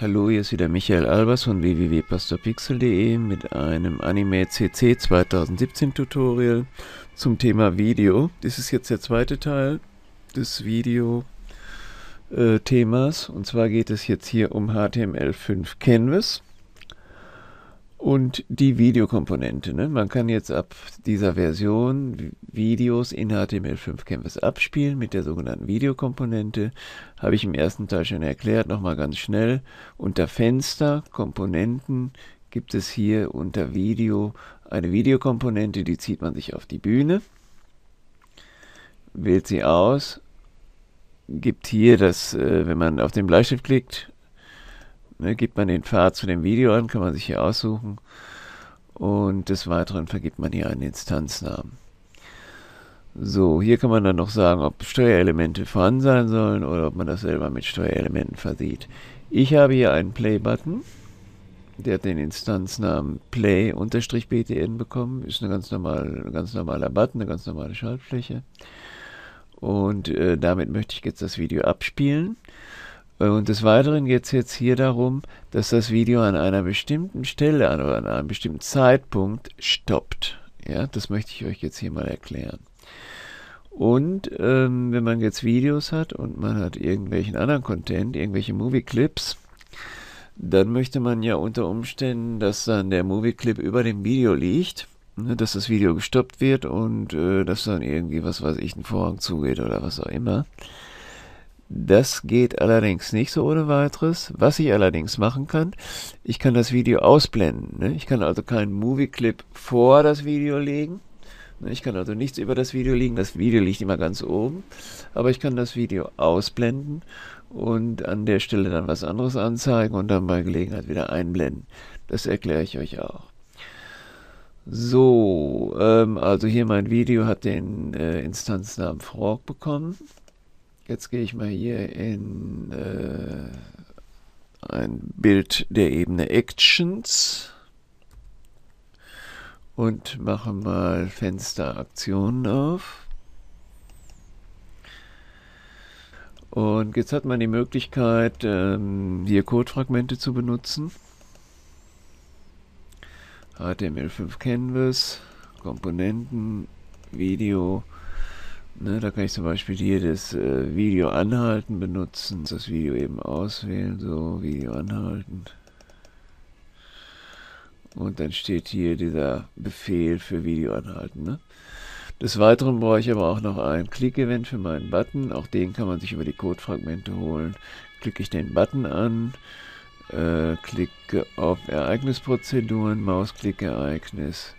Hallo, hier ist wieder Michael Albers von www.pastorpixel.de mit einem Anime CC 2017 Tutorial zum Thema Video. Das ist jetzt der zweite Teil des Video-Themas und zwar geht es jetzt hier um HTML5 Canvas und die Videokomponente. Ne? Man kann jetzt ab dieser Version Videos in HTML5 Canvas abspielen mit der sogenannten Videokomponente. Habe ich im ersten Teil schon erklärt, nochmal ganz schnell. Unter Fenster, Komponenten gibt es hier unter Video eine Videokomponente, die zieht man sich auf die Bühne, wählt sie aus, gibt hier das, äh, wenn man auf den Bleistift klickt, Ne, gibt man den Pfad zu dem Video an, kann man sich hier aussuchen. Und des Weiteren vergibt man hier einen Instanznamen. So, hier kann man dann noch sagen, ob Steuerelemente vorhanden sein sollen oder ob man das selber mit Steuerelementen versieht. Ich habe hier einen Play-Button. Der hat den Instanznamen Play-BTN bekommen. Ist eine ganz normal, ein ganz normaler Button, eine ganz normale Schaltfläche. Und äh, damit möchte ich jetzt das Video abspielen. Und des Weiteren geht es jetzt hier darum, dass das Video an einer bestimmten Stelle oder an einem bestimmten Zeitpunkt stoppt. Ja, das möchte ich euch jetzt hier mal erklären. Und ähm, wenn man jetzt Videos hat und man hat irgendwelchen anderen Content, irgendwelche Movie-Clips, dann möchte man ja unter Umständen, dass dann der Movie-Clip über dem Video liegt, ne, dass das Video gestoppt wird und äh, dass dann irgendwie, was weiß ich, ein Vorhang zugeht oder was auch immer. Das geht allerdings nicht so ohne weiteres. Was ich allerdings machen kann, ich kann das Video ausblenden. Ne? Ich kann also keinen Movie-Clip vor das Video legen. Ne? Ich kann also nichts über das Video legen. Das Video liegt immer ganz oben. Aber ich kann das Video ausblenden und an der Stelle dann was anderes anzeigen und dann bei Gelegenheit wieder einblenden. Das erkläre ich euch auch. So, ähm, also hier mein Video hat den äh, Instanznamen Frog bekommen. Jetzt gehe ich mal hier in äh, ein Bild der Ebene Actions und mache mal Fenster Aktionen auf. Und jetzt hat man die Möglichkeit, ähm, hier Codefragmente zu benutzen. HTML5 Canvas, Komponenten, Video, Ne, da kann ich zum Beispiel hier das äh, Video anhalten benutzen, das Video eben auswählen, so Video anhalten. Und dann steht hier dieser Befehl für Video anhalten. Ne? Des Weiteren brauche ich aber auch noch ein Klick-Event für meinen Button. Auch den kann man sich über die Codefragmente holen. Klicke ich den Button an, äh, klicke auf Ereignisprozeduren, Mausklick-Ereignis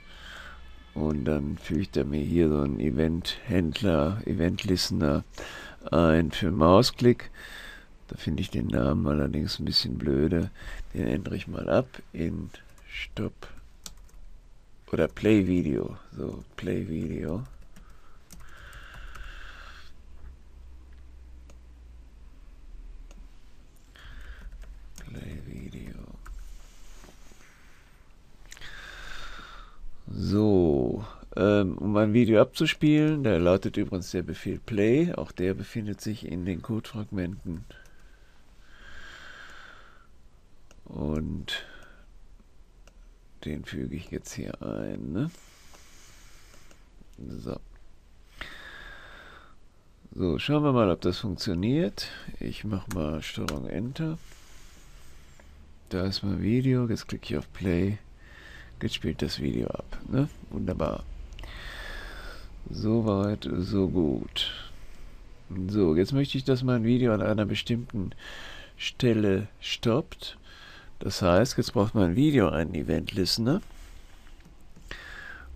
und dann fügt er mir hier so einen Event-Händler, Event-Listener ein für Mausklick. Da finde ich den Namen allerdings ein bisschen blöde. Den ändere ich mal ab in Stop oder Play Video. So, Play Video. Play Video. So, ähm, um ein Video abzuspielen, da lautet übrigens der Befehl Play, auch der befindet sich in den Codefragmenten. Und den füge ich jetzt hier ein. Ne? So. So, schauen wir mal, ob das funktioniert. Ich mache mal Steuerung Enter. Da ist mein Video. Jetzt klicke ich auf Play. Jetzt spielt das Video ab. Ne? Wunderbar. Soweit, so gut. So, jetzt möchte ich, dass mein Video an einer bestimmten Stelle stoppt. Das heißt, jetzt braucht mein Video einen Event Listener.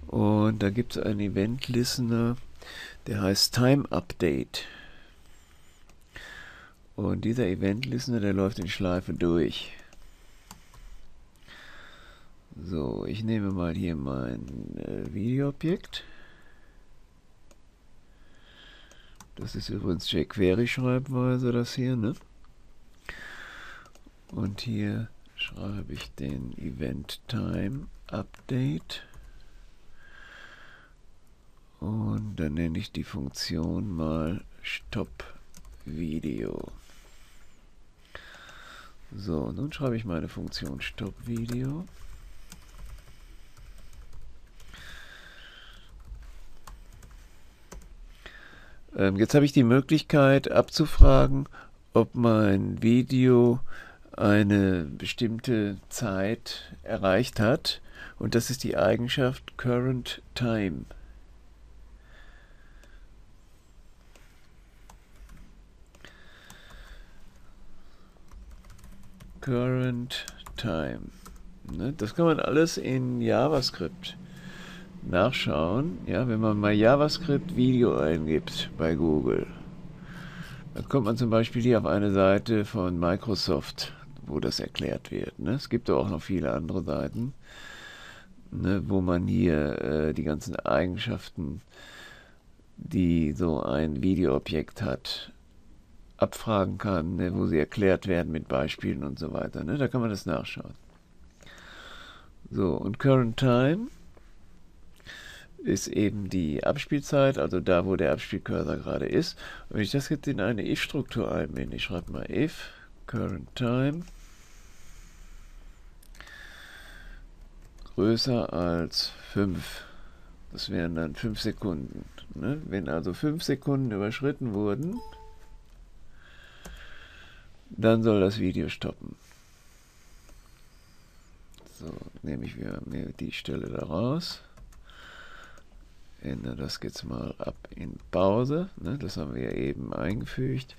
Und da gibt es einen Event Listener, der heißt Time Update. Und dieser Event Listener, der läuft in Schleife durch. So, ich nehme mal hier mein äh, Videoobjekt. Das ist übrigens jQuery-Schreibweise, das hier, ne? Und hier schreibe ich den Event Time Update. Und dann nenne ich die Funktion mal Stop Video. So, nun schreibe ich meine Funktion Stop Video. Ähm, jetzt habe ich die Möglichkeit abzufragen, ob mein Video eine bestimmte Zeit erreicht hat. Und das ist die Eigenschaft Current Time. Current Time. Ne, das kann man alles in JavaScript nachschauen. Ja, wenn man mal JavaScript Video eingibt bei Google, dann kommt man zum Beispiel hier auf eine Seite von Microsoft, wo das erklärt wird. Ne? Es gibt auch noch viele andere Seiten, ne, wo man hier äh, die ganzen Eigenschaften, die so ein Videoobjekt hat, abfragen kann, ne, wo sie erklärt werden mit Beispielen und so weiter. Ne? Da kann man das nachschauen. So, und Current Time ist eben die Abspielzeit, also da, wo der Abspielcursor gerade ist. Und wenn ich das jetzt in eine if-Struktur einbinde, ich schreibe mal if current time größer als 5. Das wären dann 5 Sekunden. Ne? Wenn also 5 Sekunden überschritten wurden, dann soll das Video stoppen. So, nehme ich wieder die Stelle da raus ändere das jetzt mal ab in Pause. Ne, das haben wir ja eben eingefügt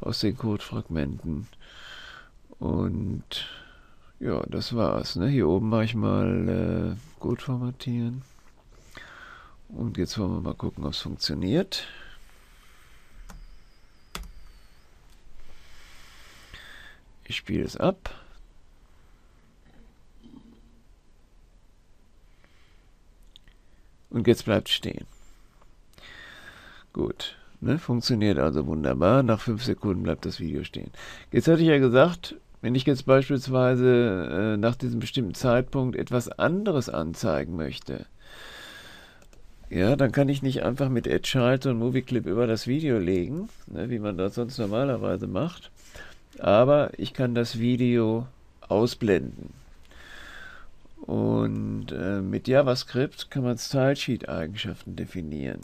aus den Codefragmenten. Und ja, das war's. Ne? Hier oben mache ich mal äh, Code formatieren. Und jetzt wollen wir mal gucken, ob es funktioniert. Ich spiele es ab. Und jetzt bleibt stehen. Gut. Ne, funktioniert also wunderbar. Nach 5 Sekunden bleibt das Video stehen. Jetzt hatte ich ja gesagt, wenn ich jetzt beispielsweise äh, nach diesem bestimmten Zeitpunkt etwas anderes anzeigen möchte, ja, dann kann ich nicht einfach mit Add Child und Movie Clip über das Video legen, ne, wie man das sonst normalerweise macht. Aber ich kann das Video ausblenden. Und äh, mit JavaScript kann man Stylesheet-Eigenschaften definieren.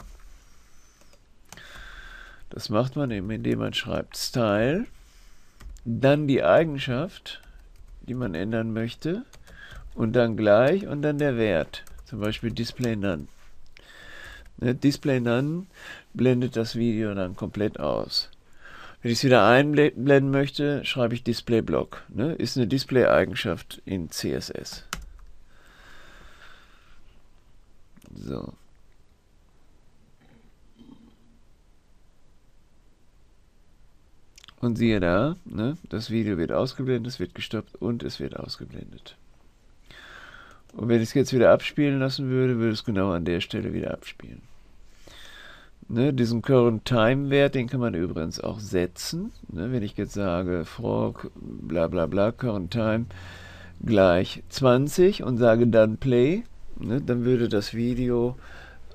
Das macht man eben, indem man schreibt Style, dann die Eigenschaft, die man ändern möchte, und dann gleich und dann der Wert, zum Beispiel Display None. Ne, Display None blendet das Video dann komplett aus. Wenn ich es wieder einblenden möchte, schreibe ich Display Block. Ne, ist eine Display-Eigenschaft in CSS. So. Und siehe da, ne, das Video wird ausgeblendet, es wird gestoppt und es wird ausgeblendet. Und wenn ich es jetzt wieder abspielen lassen würde, würde es genau an der Stelle wieder abspielen. Ne, diesen Current Time Wert, den kann man übrigens auch setzen. Ne, wenn ich jetzt sage, frog, bla bla bla, Current Time gleich 20 und sage dann Play, ne, dann würde das Video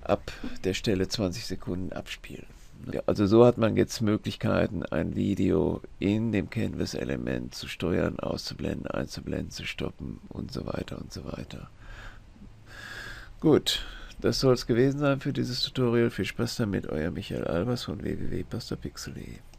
ab der Stelle 20 Sekunden abspielen. Ja, also so hat man jetzt Möglichkeiten, ein Video in dem Canvas-Element zu steuern, auszublenden, einzublenden, zu stoppen und so weiter und so weiter. Gut, das soll es gewesen sein für dieses Tutorial. Viel Spaß damit, euer Michael Albers von www.pastorpixel.de.